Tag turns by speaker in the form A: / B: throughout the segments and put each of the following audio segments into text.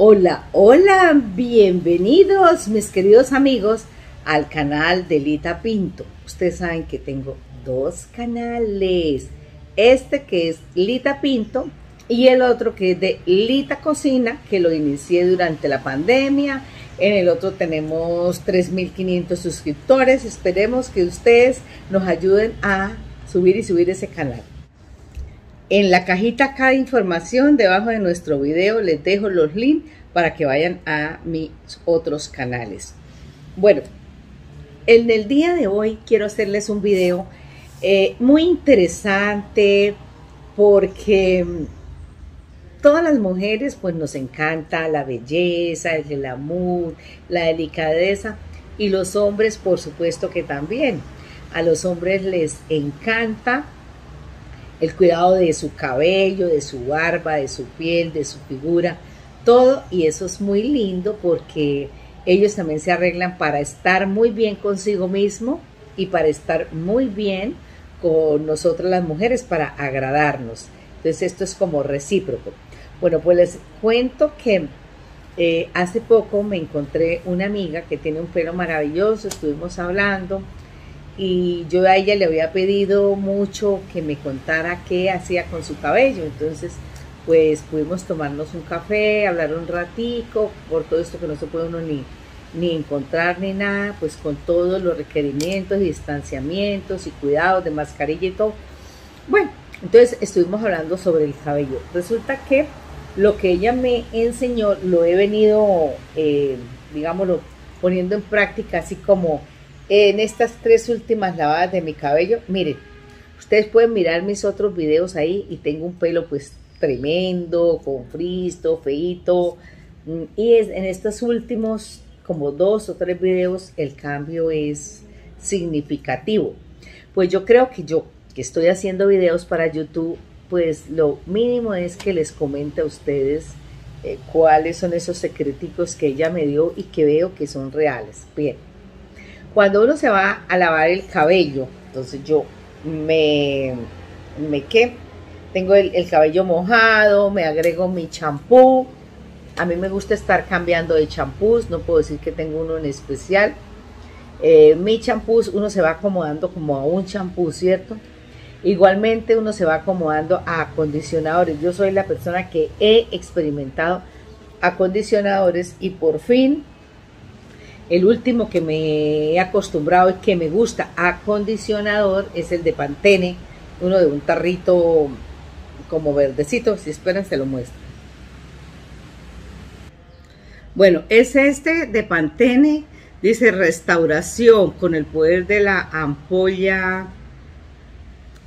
A: Hola, hola, bienvenidos mis queridos amigos al canal de Lita Pinto. Ustedes saben que tengo dos canales. Este que es Lita Pinto y el otro que es de Lita Cocina, que lo inicié durante la pandemia. En el otro tenemos 3.500 suscriptores. Esperemos que ustedes nos ayuden a subir y subir ese canal. En la cajita cada información debajo de nuestro video les dejo los links para que vayan a mis otros canales. Bueno, en el día de hoy quiero hacerles un video eh, muy interesante porque mm, todas las mujeres pues nos encanta la belleza, el glamour, la delicadeza y los hombres por supuesto que también. A los hombres les encanta el cuidado de su cabello, de su barba, de su piel, de su figura, todo y eso es muy lindo porque ellos también se arreglan para estar muy bien consigo mismo y para estar muy bien con nosotras las mujeres para agradarnos. Entonces esto es como recíproco. Bueno, pues les cuento que eh, hace poco me encontré una amiga que tiene un pelo maravilloso, estuvimos hablando y yo a ella le había pedido mucho que me contara qué hacía con su cabello, entonces pues pudimos tomarnos un café, hablar un ratico, por todo esto que no se puede uno ni, ni encontrar ni nada, pues con todos los requerimientos y distanciamientos y cuidados de mascarilla y todo. Bueno, entonces estuvimos hablando sobre el cabello. Resulta que lo que ella me enseñó lo he venido, eh, digámoslo, poniendo en práctica así como en estas tres últimas lavadas de mi cabello. Miren, ustedes pueden mirar mis otros videos ahí y tengo un pelo pues tremendo, con fristo, feito. Mm, y es, en estos últimos como dos o tres videos el cambio es significativo. Pues yo creo que yo que estoy haciendo videos para YouTube, pues lo mínimo es que les comente a ustedes eh, cuáles son esos secreticos que ella me dio y que veo que son reales. Bien, cuando uno se va a lavar el cabello, entonces yo me, me ¿qué? Tengo el, cabello mojado, me agrego mi champú. A mí me gusta estar cambiando de champús, no puedo decir que tengo uno en especial. Eh, mi champús, uno se va acomodando como a un champú, ¿cierto? Igualmente uno se va acomodando a acondicionadores. Yo soy la persona que he experimentado acondicionadores y por fin el último que me he acostumbrado y que me gusta acondicionador es el de Pantene, uno de un tarrito como verdecito, si esperan se lo muestro. Bueno, es este de Pantene, dice restauración con el poder de la ampolla,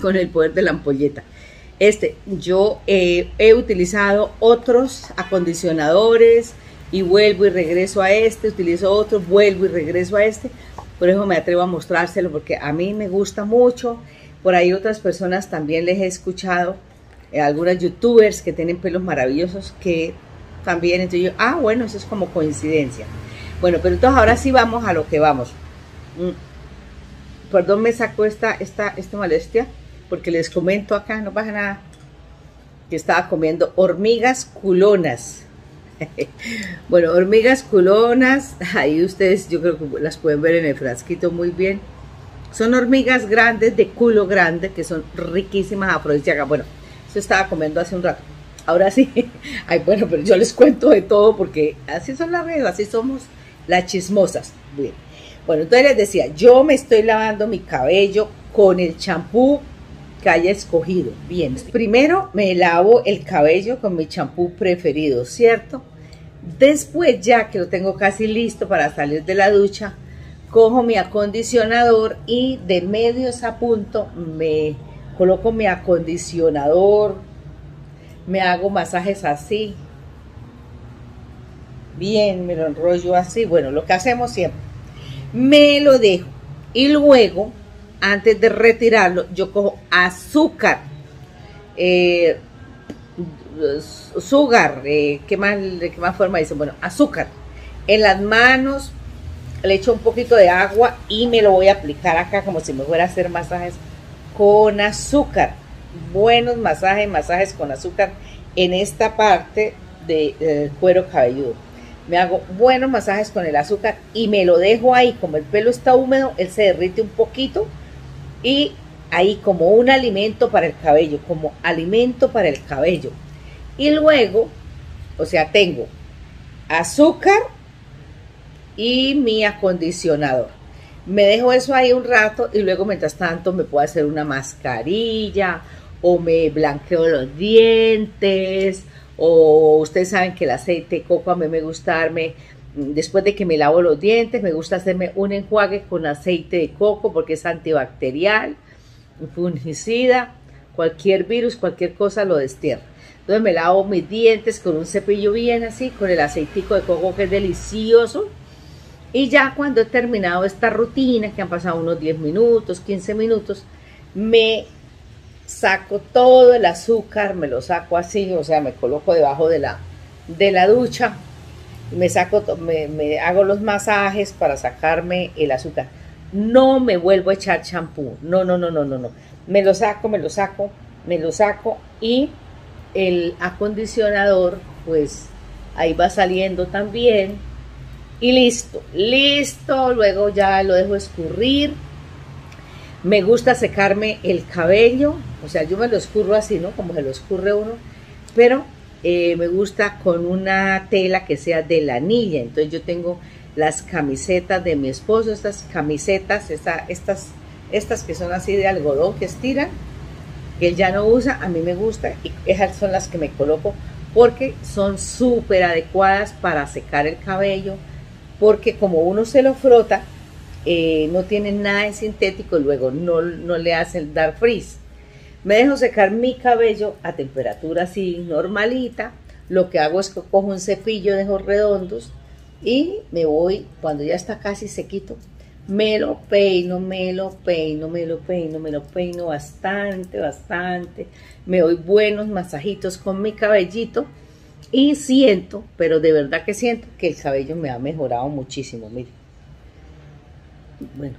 A: con el poder de la ampolleta. Este, yo he utilizado otros acondicionadores, y vuelvo y regreso a este, utilizo otro, vuelvo y regreso a este. Por eso me atrevo a mostrárselo porque a mí me gusta mucho. Por ahí otras personas también les he escuchado, eh, algunas youtubers que tienen pelos maravillosos que también, entonces ah, bueno, eso es como coincidencia. Bueno, pero entonces ahora sí vamos a lo que vamos. Mm. Perdón, me sacó esta, esta, esta molestia porque les comento acá, no pasa nada, que estaba comiendo hormigas culonas. bueno, hormigas culonas, ahí ustedes yo creo que las pueden ver en el frasquito muy bien. Son hormigas grandes, de culo grande, que son riquísimas afrodisíacas. Bueno, eso estaba comiendo hace un rato. Ahora sí, ay, bueno, pero yo les cuento de todo porque así son las redes, así somos las chismosas. Bien. Bueno, entonces les decía, yo me estoy lavando mi cabello con el champú haya escogido. Bien, primero me lavo el cabello con mi champú preferido, ¿cierto? Después, ya que lo tengo casi listo para salir de la ducha, cojo mi acondicionador y de medios a punto me coloco mi acondicionador, me hago masajes así, bien, me lo enrollo así, bueno, lo que hacemos siempre, me lo dejo y luego antes de retirarlo, yo cojo azúcar, eh, azúcar, eh, ¿qué más, ¿de qué más forma dice? Bueno, azúcar. En las manos le echo un poquito de agua y me lo voy a aplicar acá como si me fuera a hacer masajes con azúcar. Buenos masajes, masajes con azúcar en esta parte del cuero cabelludo. Me hago buenos masajes con el azúcar y me lo dejo ahí, como el pelo está húmedo, él se derrite un poquito y ahí como un alimento para el cabello, como alimento para el cabello. Y luego, o sea, tengo azúcar y mi acondicionador. Me dejo eso ahí un rato y luego mientras tanto me puedo hacer una mascarilla o me blanqueo los dientes o ustedes saben que el aceite de coco a mí me gusta darme después de que me lavo los dientes, me gusta hacerme un enjuague con aceite de coco porque es antibacterial, fungicida, cualquier virus, cualquier cosa lo destierra. Entonces me lavo mis dientes con un cepillo bien así, con el aceitico de coco que es delicioso. Y ya cuando he terminado esta rutina, que han pasado unos 10 minutos, 15 minutos, me saco todo el azúcar, me lo saco así, o sea, me coloco debajo de la, de la ducha, me saco, me, me hago los masajes para sacarme el azúcar. No me vuelvo a echar champú, no, no, no, no, no, no. Me lo saco, me lo saco, me lo saco y el acondicionador, pues ahí va saliendo también. Y listo, listo, luego ya lo dejo escurrir. Me gusta secarme el cabello, o sea, yo me lo escurro así, ¿no? Como se lo escurre uno, pero eh, me gusta con una tela que sea de lanilla. Entonces yo tengo las camisetas de mi esposo, estas camisetas, estas, estas que son así de algodón que estiran, que él ya no usa, a mí me gusta y esas son las que me coloco porque son súper adecuadas para secar el cabello, porque como uno se lo frota, eh, no tiene nada de sintético y luego no, no le hace el dar frizz. Me dejo secar mi cabello a temperatura así normalita. Lo que hago es que cojo un cepillo de esos redondos y me voy, cuando ya está casi sequito, me lo peino, me lo peino, me lo peino, me lo peino bastante, bastante. Me doy buenos masajitos con mi cabellito y siento, pero de verdad que siento que el cabello me ha mejorado muchísimo. Mire. Bueno,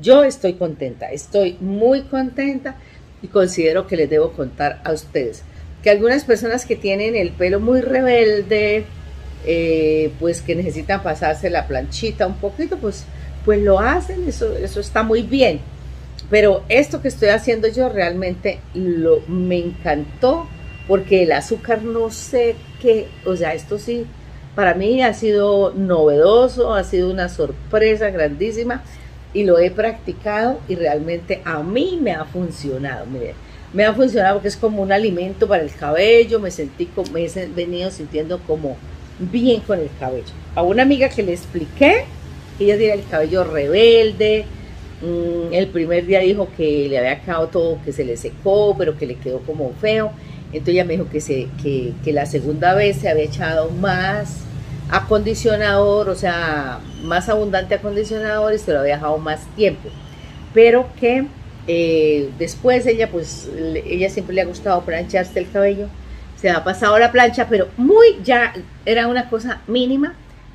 A: yo estoy contenta, estoy muy contenta y considero que les debo contar a ustedes que algunas personas que tienen el pelo muy rebelde, eh, pues que necesitan pasarse la planchita un poquito, pues pues lo hacen, eso, eso está muy bien. Pero esto que estoy haciendo yo realmente lo, me encantó porque el azúcar no sé qué, o sea, esto sí, para mí ha sido novedoso, ha sido una sorpresa grandísima y lo he practicado y realmente a mí me ha funcionado, miren, me ha funcionado porque es como un alimento para el cabello, me sentí como, me he venido sintiendo como bien con el cabello. A una amiga que le expliqué, ella tiene el cabello rebelde. Mm, el primer día dijo que le había quedado todo, que se le secó, pero que le quedó como feo. Entonces ella me dijo que, se, que, que la segunda vez se había echado más acondicionador, o sea, más abundante acondicionador y se lo había dejado más tiempo. Pero que eh, después ella, pues, ella siempre le ha gustado plancharse el cabello. Se ha pasado la plancha, pero muy ya, era una cosa mínima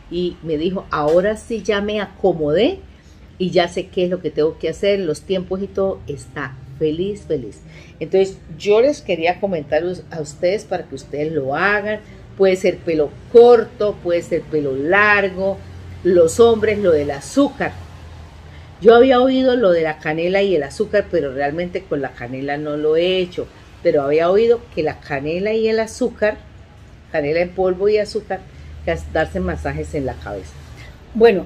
A: y me dijo, ahora sí ya me acomodé y ya sé qué es lo que tengo que hacer, los tiempos y todo, está feliz, feliz. Entonces yo les quería comentar a ustedes para que ustedes lo hagan. Puede ser pelo corto, puede ser pelo largo, los hombres, lo del azúcar. Yo había oído lo de la canela y el azúcar, pero realmente con la canela no lo he hecho. Pero había oído que la canela y el azúcar, canela en polvo y azúcar, darse masajes en la cabeza. Bueno,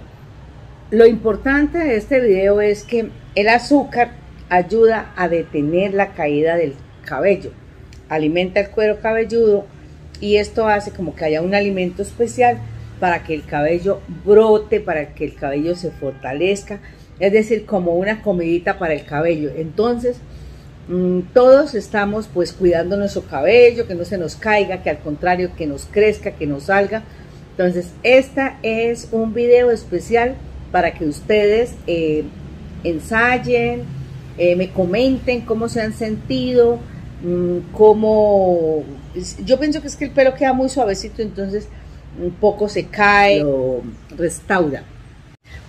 A: lo importante de este video es que el azúcar ayuda a detener la caída del cabello, alimenta el cuero cabelludo y esto hace como que haya un alimento especial para que el cabello brote, para que el cabello se fortalezca, es decir, como una comidita para el cabello. Entonces, mm, todos estamos pues cuidando nuestro cabello, que no se nos caiga, que al contrario, que nos crezca, que nos salga, entonces, esta es un video especial para que ustedes eh, ensayen, eh, me comenten cómo se han sentido, mm, cómo... Yo pienso que es que el pelo queda muy suavecito, entonces un poco se cae, lo restaura.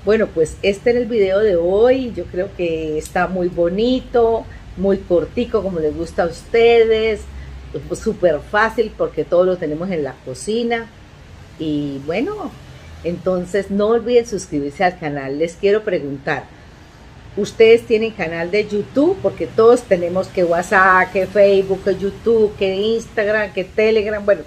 A: Bueno, pues este era el video de hoy. Yo creo que está muy bonito, muy cortico, como les gusta a ustedes. súper fácil porque todos lo tenemos en la cocina. Y bueno, entonces no olviden suscribirse al canal. Les quiero preguntar, ¿ustedes tienen canal de YouTube? Porque todos tenemos que WhatsApp, que Facebook, que YouTube, que Instagram, que Telegram, bueno,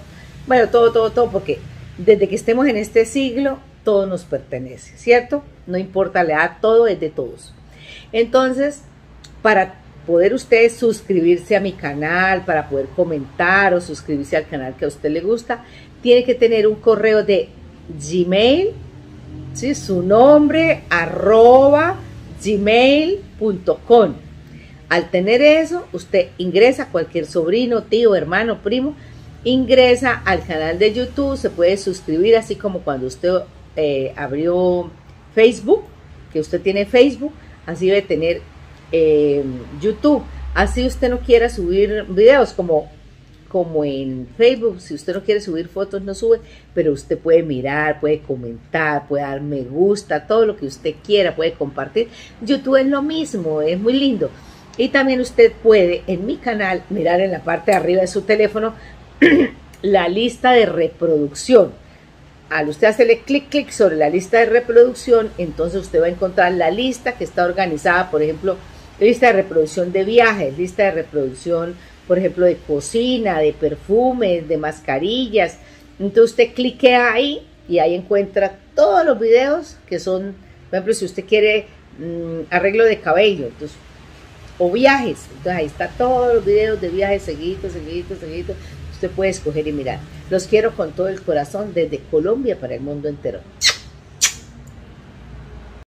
A: bueno, todo, todo, todo, porque desde que estemos en este siglo, todo nos pertenece, ¿cierto? No importa la edad, todo es de todos. Entonces, para poder ustedes suscribirse a mi canal, para poder comentar o suscribirse al canal que a usted le gusta, tiene que tener un correo de Gmail, ¿sí? su nombre, arroba gmail.com. Al tener eso, usted ingresa, cualquier sobrino, tío, hermano, primo, ingresa al canal de YouTube, se puede suscribir, así como cuando usted eh, abrió Facebook, que usted tiene Facebook, así debe tener eh, YouTube. Así usted no quiera subir videos como, como en Facebook, si usted no quiere subir fotos, no sube, pero usted puede mirar, puede comentar, puede dar me gusta, todo lo que usted quiera, puede compartir. YouTube es lo mismo, es muy lindo. Y también usted puede en mi canal mirar en la parte de arriba de su teléfono la lista de reproducción. Al usted hacerle clic, clic sobre la lista de reproducción, entonces usted va a encontrar la lista que está organizada, por ejemplo, lista de reproducción de viajes, lista de reproducción, por ejemplo, de cocina, de perfumes, de mascarillas. Entonces usted cliquea ahí y ahí encuentra todos los videos que son, por ejemplo, si usted quiere mm, arreglo de cabello, entonces, o viajes, entonces ahí está todos los videos de viajes seguidos, seguidos, seguidos. Usted puede escoger y mirar. Los quiero con todo el corazón desde Colombia para el mundo entero.